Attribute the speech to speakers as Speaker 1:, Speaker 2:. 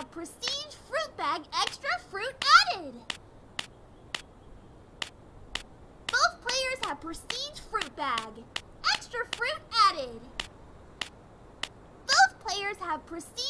Speaker 1: have Prestige Fruit Bag Extra Fruit added. Both players have Prestige Fruit Bag. Extra fruit added. Both players have Prestige